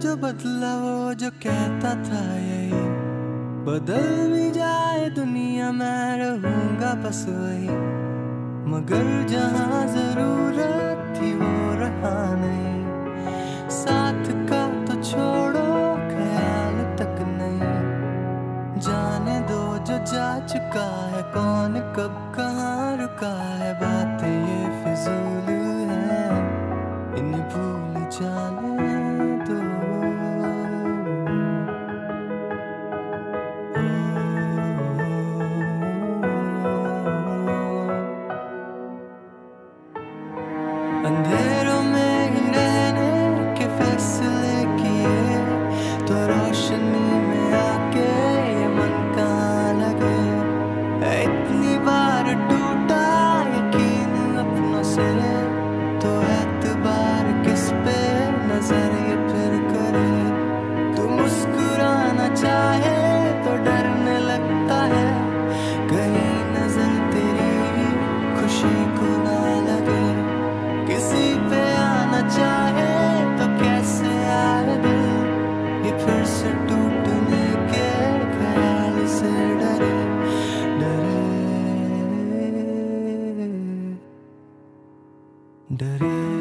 जो बदला वो जो कहता था यही। बदल भी जाए दुनिया मैं रहूँगा बस वही। मगर जहाँ ज़रूरत थी वो रहा नहीं। साथ का तो छोड़ो ख्याल तक नहीं। जाने दो जो जा चुका है, कौन कब कहाँ रुका है, बात ये फिजूल है। इन्हें भूल जाने अंधेरों में ही रहने के फैसले किए तो रोशनी किसी पे आना चाहे तो कैसे आए दिल ये फिर से टूटने के ख्याल से डरे डरे। डरे।